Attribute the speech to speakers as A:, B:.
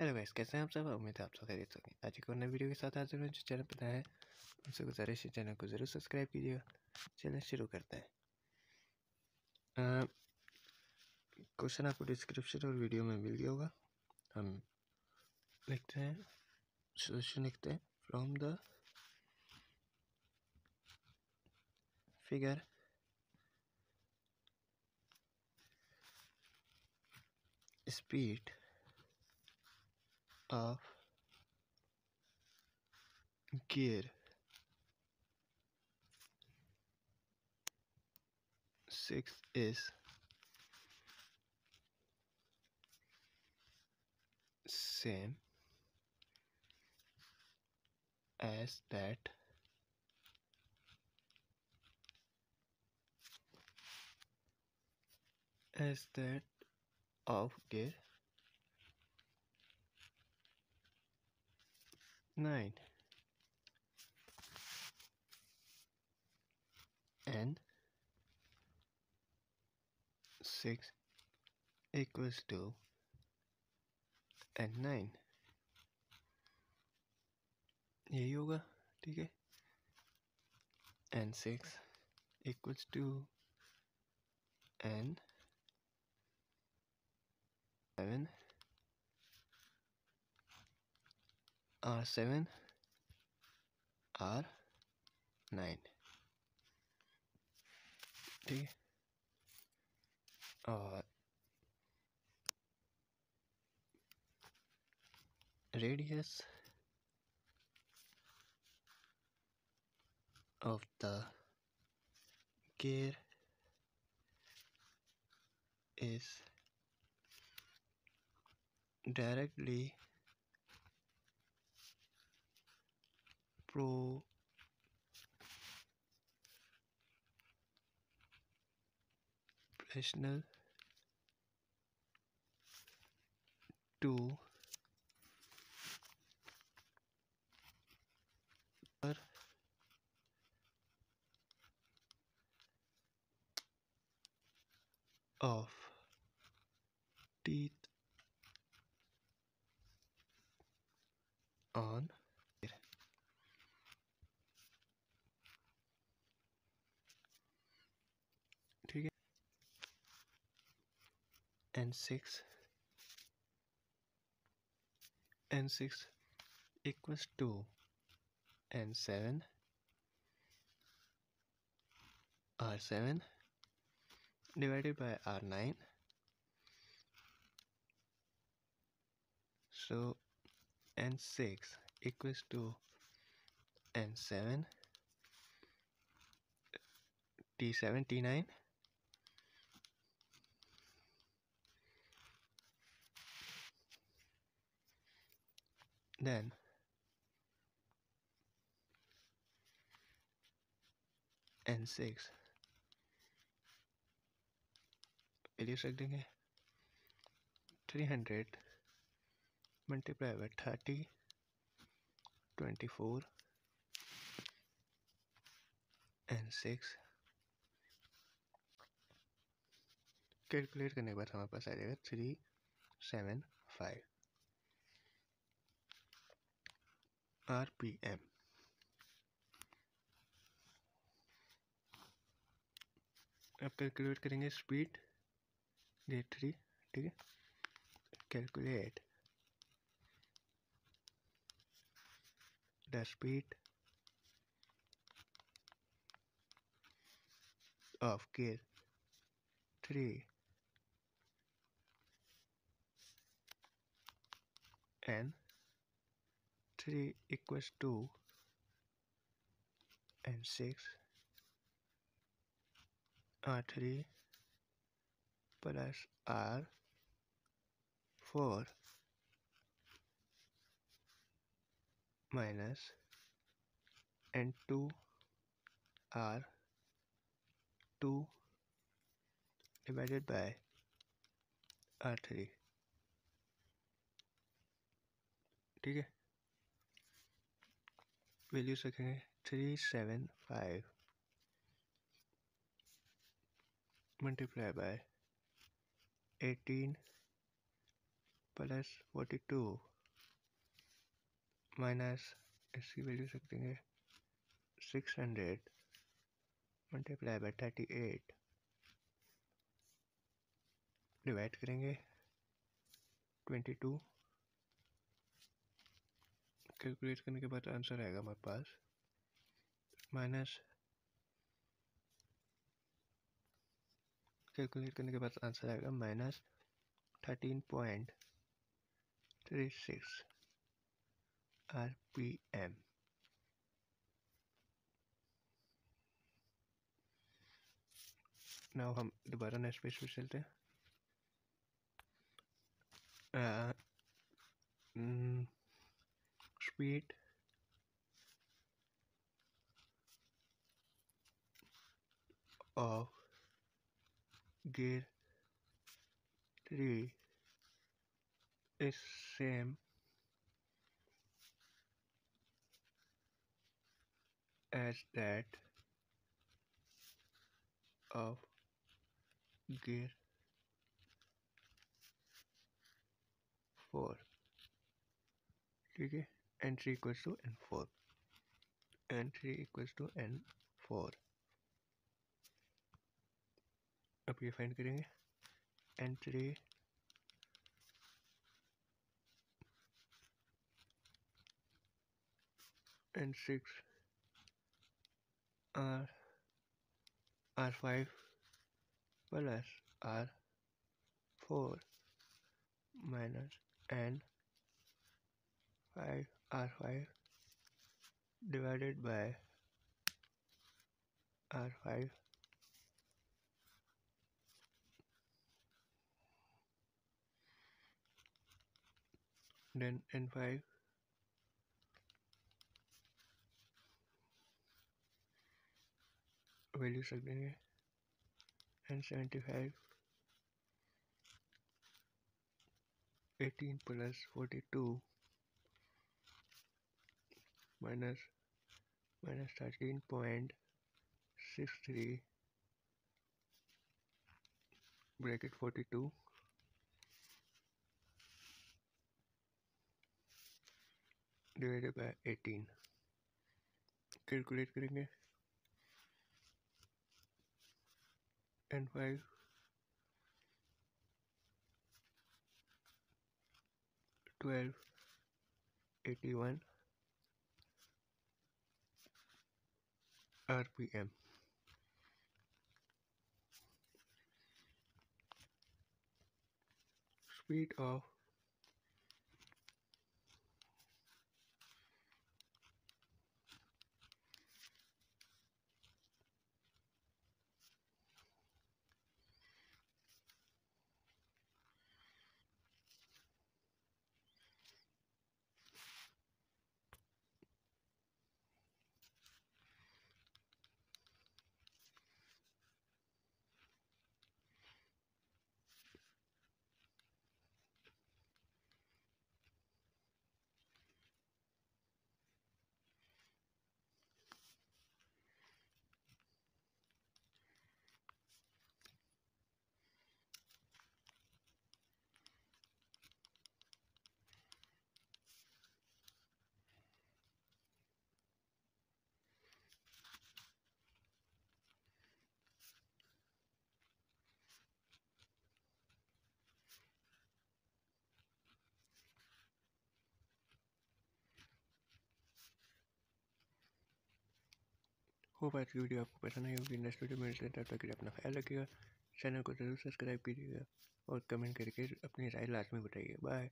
A: Hello guys कैसे हैं आप सब उम्मीद है आप सब खैरियत होंगे। आज एक और नए वीडियो के साथ हाजिर हूँ, जो चैनल पर है। उनसे गुजारिश है, चैनल को ज़रूर सब्सक्राइब कीजिएगा। चैनल शुरू करते हैं। क्वेश्चन आपको डिस्क्रिप्शन और वीडियो में मिल गया होगा। हम लिखते हैं सोल्यूशन लिखते हैं from the figure speed of gear six is same as that. As that of gear 9 and 6 equals to and 9 यही होगा ठीक है and 6 equals to and 7 or seven are nine ठीक है और radius of the gear is directly pro professional to of teeth and 6 and 6 equals 2 and 7 r7 divided by r9 so and 6 equals to and 7 t7 t9 then. And 6 value रख देंगे. 300 multiply by 30 24 and 6 calculate करने के बाद हमारे पास आ जाएगा three seven five RPM अब कैलकुलेट करेंगे स्पीड डे थ्री ठीक है? Calculate the speed of gear 3 and 3 equals 2 and 6 R3 plus R4 minus and 2 R2 divided by R3 ठीक है वैल्यूज़ रखेंगे three seven five multiply by eighteen plus forty two minus इसकी value रख देंगे six hundred multiply by thirty eight divide करेंगे twenty two calculate करने के बाद आंसर आएगा हमारे पास। माइनस कैलकुलेट करने के बाद आंसर आएगा minus thirteen point three six R P M now हम दोबारा नेक्स्ट पेज पे चलते हैं। Speed of gear 3 is same as that of gear 4 ठीक है N three equals to N four N three equals to N four अब ये find करेंगे N three N six R R five plus R four R5 divided by R5 then N5 values again N75 18 plus 42 minus minus thirteen point six three bracket forty two divided by eighteen calculate करेंगे. N five twelve eighty one RPM. Speed of hope आज की video आपको पसंद आई होगी next video मिलते हैं, तब तक अपना ख्याल रखिएगा चैनल को ज़रूर सब्सक्राइब कीजिएगा और कमेंट करके अपनी राय लाजमी बताइए। बाय